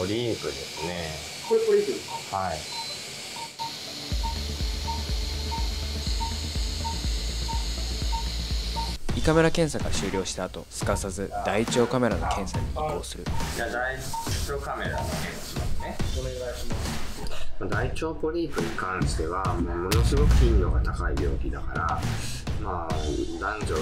ポリープですね。これポリープですか？はい。胃カメラ検査が終了した後すかさず大腸カメラの検査に移行する。じゃあ大腸カメラの検査ね。お願いします大腸ポリープに関してはもうものすごく頻度が高い病気だからまあ男女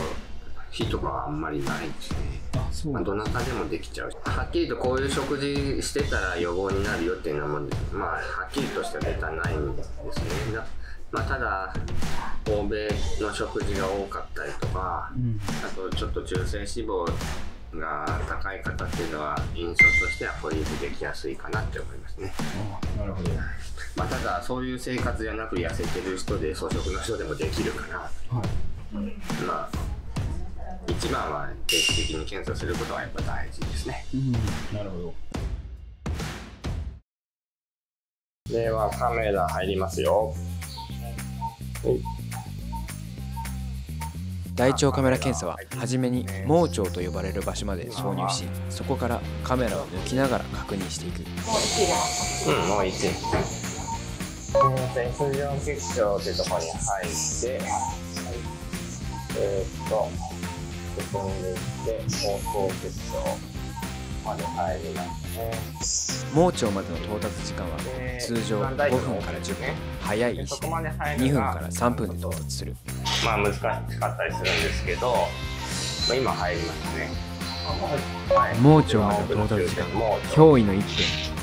比とかはあんまりないですねあそまあ、どなたでもできちゃうはっきりとこういう食事してたら予防になるよっていうのはまあはっきりとしたデータないんですね。だまあ、ただ欧米の食事が多かったりとかうん。あとちょっと中性脂肪が高い方っていうのは印象としてはポリープできやすいかなって思いますね、あなるほど。まあ、ただそういう生活じゃなく痩せてる人で草食の人でもできるから。はい。まあ一番は定期的に検査することはやっぱ大事ですね。うん。なるほど。ではカメラ入りますよ。はい。大腸カメラ検査は初めに盲腸と呼ばれる場所まで挿入しそこからカメラを抜きながら確認していく。うんもう1線水上結晶ってとこに入ってえー、っと進んでいってまで入りますね盲腸までの到達時間は通常5分から10分。早いでそ医師こまで入る2分がから3分で到達する。まあ難しかったりするんですけど、まあ、今入りますね。はい。盲腸までの到達時間。驚異の1分。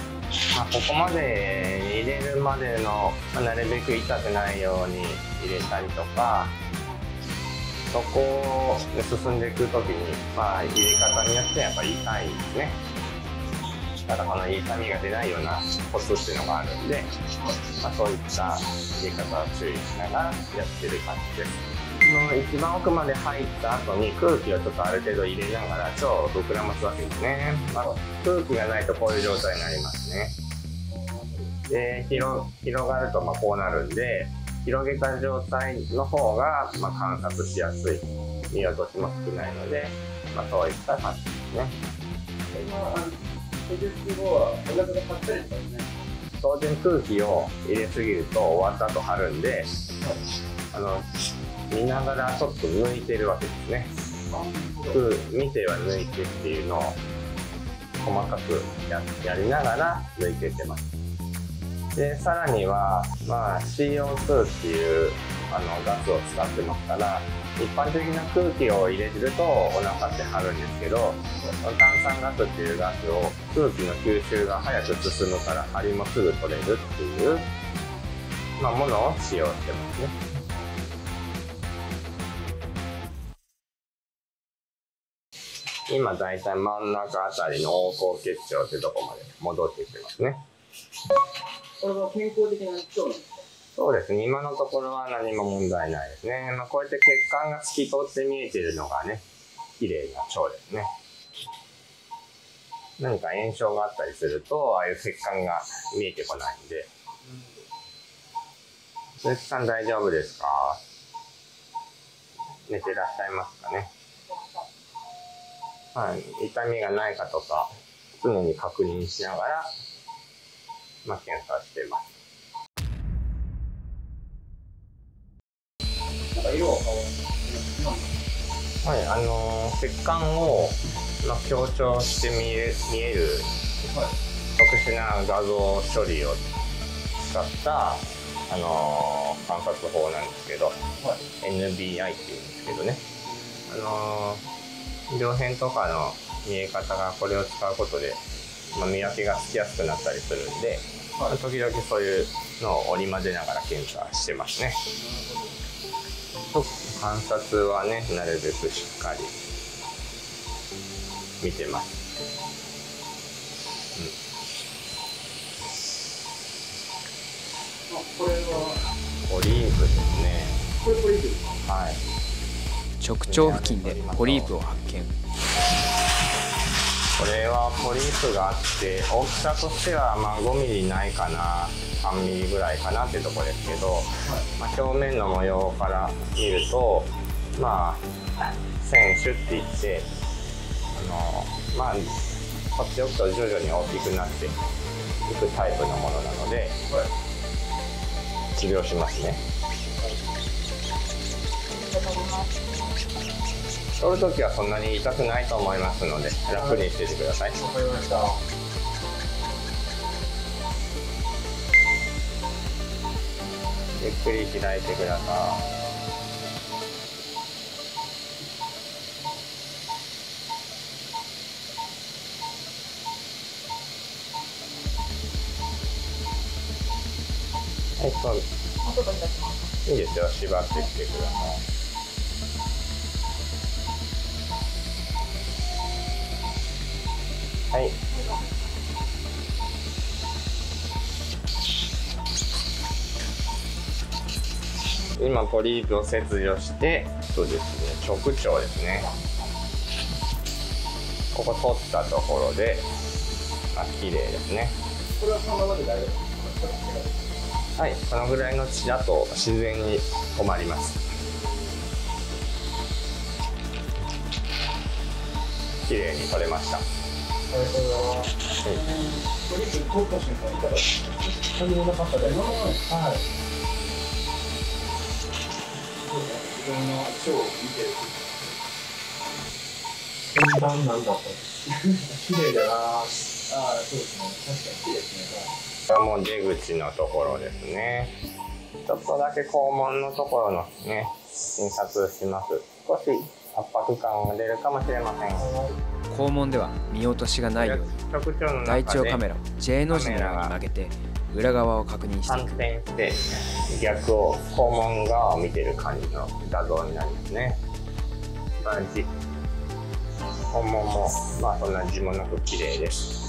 まあ、ここまで入れるまでの、まあ、なるべく痛くないように入れたりとかそこを進んでいく時に、まあ、入れ方によってやっぱり痛いですね。ただこの痛みが出ないようなコツっていうのがあるんで、まあ、そういった入れ方を注意しながらやってる感じです。の一番奥まで入った後に空気をちょっとある程度入れながら腸を膨らますわけですね、まあ、空気がないとこういう状態になりますね。で広広がるとまこうなるんで広げた状態の方がまあ観察しやすい見落としも少ないので、まあ、そういった感じですね。当然空気を入れすぎると終わった後張るんであの見ながらちょっと抜いてるわけですね。空見ては抜いてっていうのを細かくややりながら抜いてってますでさらには、まあ、CO2 っていうあのガスを使ってますから一般的な空気を入れてるとお腹って張るんですけど炭酸ガスっていうガスを空気の吸収が早く進むから張りもすぐ取れるっていう、まあ、ものを使用してますね。今だいたい真ん中あたりの横行結晶ってとこまで戻ってきてますね。これは健康的な腸なんですかそうですね。今のところは何も問題ないですね、まあ、こうやって血管が透き通って見えてるのがね綺麗な腸ですね。何か炎症があったりするとああいう血管が見えてこないんで。鈴木さん大丈夫ですか？寝てらっしゃいますかね？はい、痛みがないかとか常に確認しながら、まあ、検査してます。なんか色が変わはい、あのー血管を、まあ、強調して見え見えるはい。特殊な画像処理を使った、あのー観察法なんですけど、はい。NBI っていうんですけどね、あのー病変とかの見え方がこれを使うことで、まあ、見分けがつきやすくなったりするんで、まあ時々そういうのを織り交ぜながら検査してますね。と観察はねなるべくしっかり。見てます。あこれは。オリーブですね。これポリープですかはい。直腸付近でポリープを発見これはポリープがあって大きさとしてはまあ5ミリないかな3ミリぐらいかなってとこですけど、まあ、表面の模様から見るとまあ線シュっていってあのまあ放っておくと徐々に大きくなっていくタイプのものなので、治療しますね取るときはそんなに痛くないと思いますので楽にしててください、わかりました。ゆっくり開いてください。はいそう。いいですよ。縛ってきてくださいはい。今ポリープを切除して、そうですね、直腸ですね。ここ取ったところで、あ、綺麗ですね。これはそのままで大丈夫はい、このぐらいの血だと自然に止まります。綺麗に取れました。ありがとうございます。トリップ取った瞬間いかがですか何もなかったです。はい。そうですね。自分の腸を見てる。本番なんだったんです。綺麗だなああ、そうですね。確かに綺麗ですね。これはもう出口のところですね。ちょっとだけ肛門のところのね、診察します。少し圧迫感が出るかもしれません。肛門では見落としがないように大腸カメラを J の字のように曲げて裏側を確認してい反く転して逆を肛門側を見てる感じの画像になりますね。感じ。肛門もまあそんななく綺麗です。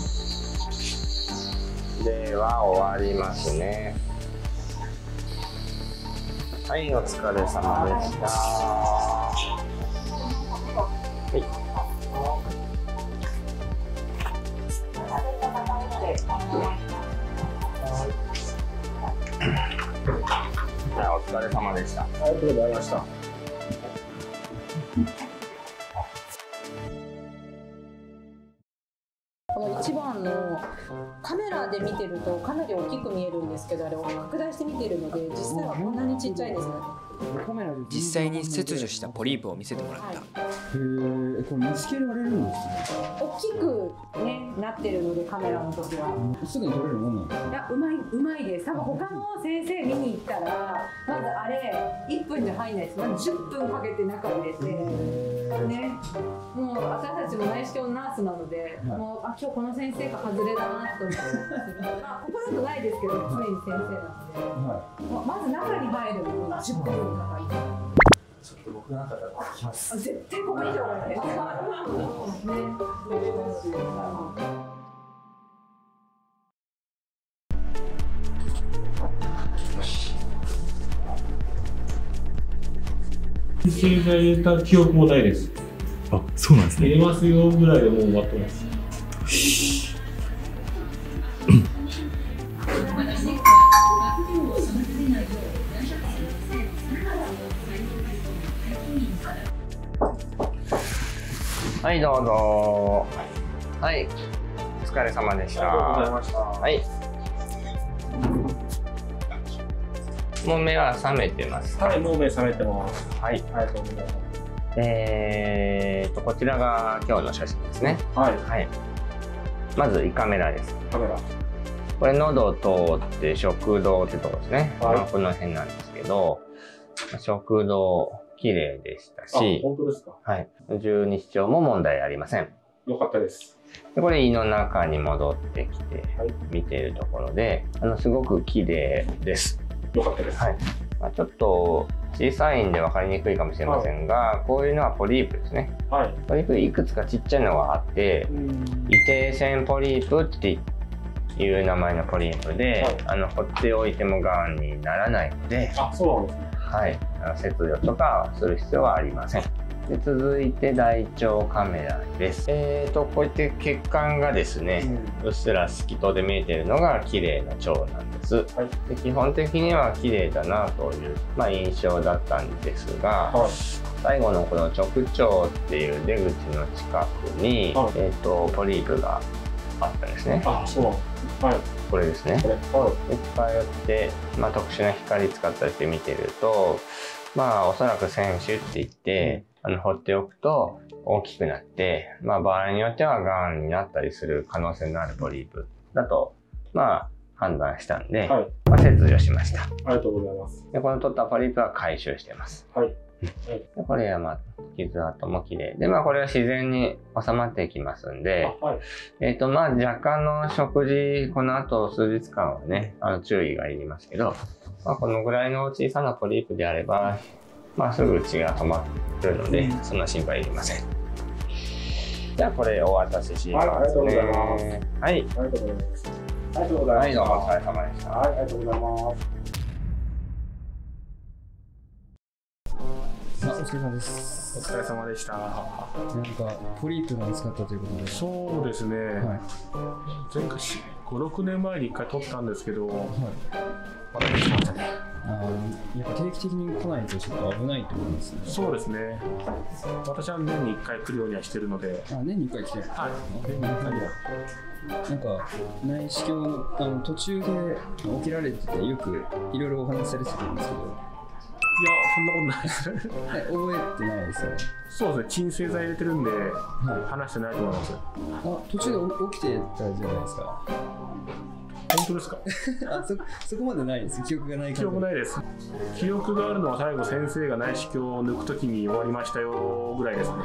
では終わりますね。はい、お疲れ様でした。お疲れ様でした。ありがとうございました。この一番のカメラで見てるとかなり大きく見えるんですけどあれを拡大して見てるので実際はこんなにちっちゃいですね。実際に切除したポリープを見せてもらったはい、へえ、これ見つけられるんですね。大きく、ね、なってるのでカメラの時は。すぐに撮れるもんなんですか？いやうまいうまいです。多分他の先生見に行ったらまずあれ1分じゃ入んないです。まず10分かけて中入れてね。もう私たちも内視鏡のナースなので、はい。もうあ今日この先生が外れだなと思って。まあここだとないですけど常に先生なので。はままず中に入るのに10分かかりちょっと僕の中では聞きます。あ絶対ここ以上がね入れた記憶もないです。あ、そうなんですね。入れますよぐらいでもう終わってます。はい、どうぞ。はい、お疲れ様でした。ありがとうございました。はい。もう目は覚めてますか。はい、もう目覚めてます。はい。ありがとうございます。えーと、こちらが今日の写真ですね。はい、はい。まず胃カメラです。カメラ。これ喉通って食道ってとこですね。はいまあこの辺なんですけど、食道綺麗でしたあ、し、本当ですか？はい。十二指腸も問題ありません。よかったです。でこれ胃の中に戻ってきてはい見ているところで、あのすごく綺麗です。よかったです。はい。まあ、ちょっと小さいんで分かりにくいかもしれませんが、こういうのはポリープですね。はい。ポリープいくつかちっちゃいのがあって、異底線ポリープっていう名前のポリープで、はいあの放っておいてもがんにならないので、あ、そうなんですね。はい、切除とかする必要はありません。で続いて大腸カメラです。えーと、こうやって血管がですね、うっすら透き通で見えているのが綺麗な腸なんです。で基本的には綺麗だなという、まあ、印象だったんですが、はい。最後のこの直腸っていう出口の近くに、はいえーと、ポリープがあったんですね。あ、そう。はい。これですね。これ。はい。で近寄って、まあ、特殊な光使ったりして見てるとまあおそらく選手って言って、あの放っておくと大きくなって、まあ、場合によってはがんになったりする可能性のあるポリープだとまあ判断したんで、はい。まあ、切除しましたありがとうございます。でこの取ったポリープは回収してますはい。でこれはまあ傷跡も綺麗でまあこれは自然に収まっていきますんで、あはい。えっ、と、まあ、若干の食事、この後数日間はね、あの、注意がいりますけど、まあ、このぐらいの小さなポリープであれば、まあ、すぐ血が止まってるので、そんな心配いりません。じゃあ、これお渡しします、ね。はいありがとうございますはい。ありがとうございます。ありがとうございます。はい、どうもお疲れ様でした。はい、ありがとうございます。お疲れ様ですお疲れ様でした。なんかポリープが見つかったということでそうですね。はい前回し5、6年前に1回撮ったんですけど、はいまたできましたね。あーやっぱ定期的に来ないとちょっと危ないってことですねそうですね。私は年に1回来るようにはしてるので、あ年に1回来てるはい。年に1回には。なんか内視鏡のあの途中で起きられててよくいろいろお話しされてたんですけどいや、そんなことないです。はい覚えてないですよねそうですね。鎮静剤入れてるんで、はい話してないと思います。あ途中で起きてたじゃないですか本当ですか？あそそこまでないです記憶がない記憶ないです。記憶があるのは最後先生が内視鏡を抜くときに終わりましたよぐらいですね。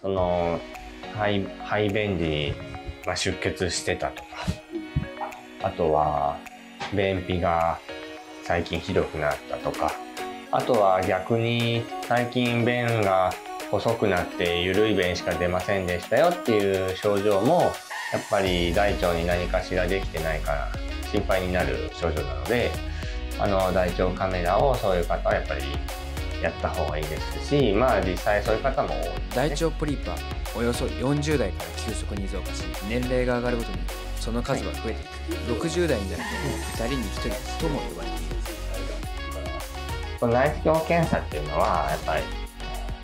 その、排排便時に、まあ、出血してたとか、あとは、便秘が最近ひどくなったとか、あとは逆に最近便が細くなって緩い便しか出ませんでしたよっていう症状も、やっぱり大腸に何かしらできてないから心配になる症状なので、あの、大腸カメラをそういう方はやっぱりやった方がいいですし、まあ実際そういう方も多いね。大腸ポリープはおよそ40代から急速に増加し年齢が上がるごとにその数は増えていく60代になると2人に1人とも呼ばれているこの内視鏡検査っていうのはやっぱり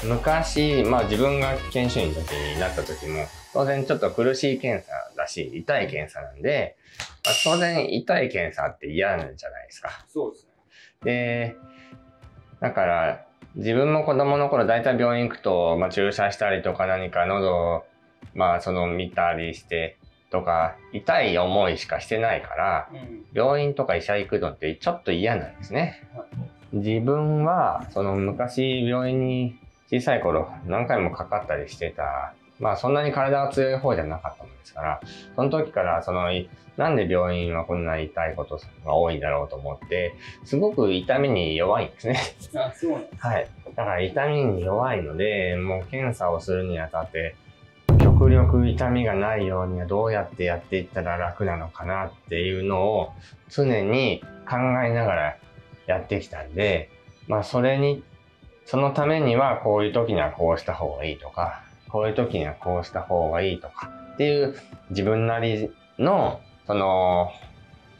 昔、まあ、自分が研修医の時になった時も当然ちょっと苦しい検査だし痛い検査なんで、まあ、当然痛い検査って嫌なんじゃないですか。そうですねでだから自分も子供の頃大体病院行くと、まあ、注射したりとか何か喉を、まあ、その見たりしてとか痛い思いしかしてないから病院とか医者行くのってちょっと嫌なんですね。自分はその昔病院に小さい頃何回もかかったりしてたまあそんなに体が強い方じゃなかったもんですからその時からそのいなんで病院はこんな痛いことが多いんだろうと思ってすごく痛みに弱いんですね。あそうなんはい。だから痛みに弱いのでもう検査をするにあたって極力痛みがないようにはどうやってやっていったら楽なのかなっていうのを常に考えながらやってきたんで、まあそれに、そのためにはこういう時にはこうした方がいいとか、こういう時にはこうした方がいいとかっていう自分なりのその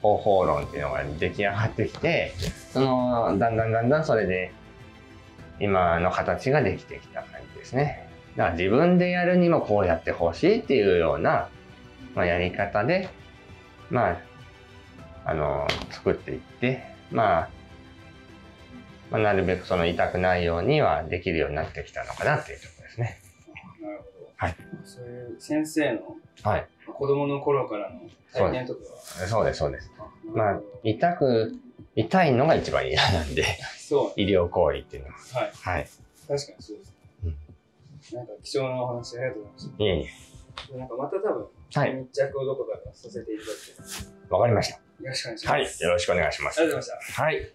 方法論っていうのが出来上がってきて、そのだんだんだんだんそれで今の形ができてきた感じですね。だから自分でやるにもこうやってほしいっていうような、まあ、やり方で、まあ、あの、作っていって、まあ、まあ、なるべくその痛くないようにはできるようになってきたのかなっていうところですね。なるほどはいそういう先生のはい。子供の頃からの体験とかは？そうです、そうです。まあ痛く、痛いのが一番嫌なんで、そう医療行為っていうのは。はいはい。確かにそうですね、なんか貴重なお話ありがとうございましいえいえ。たなんかまた多分はい。密着をどこかでさせていただきたいわかりました。よろしくお願いしますはい。よろしくお願いします。ありがとうございましたはい。